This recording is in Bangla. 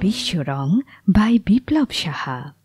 বিশ্বরং বাই বিপ্লব সাহা।